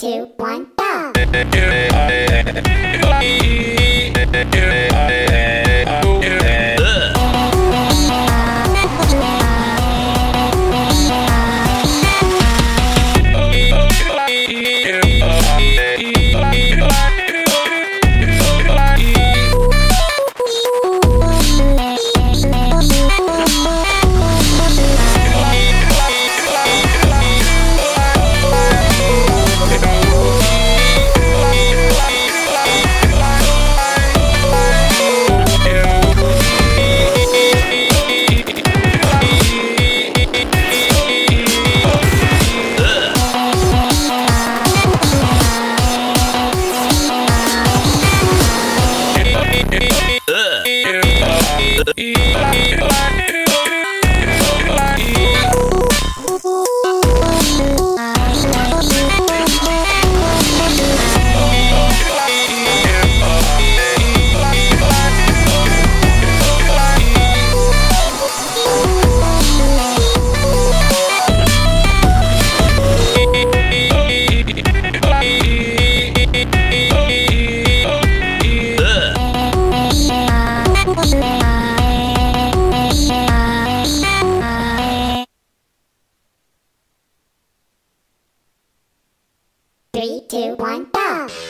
two, one, go! Two, one, go!